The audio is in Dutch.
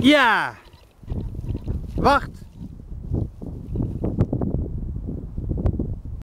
Ja! Wacht!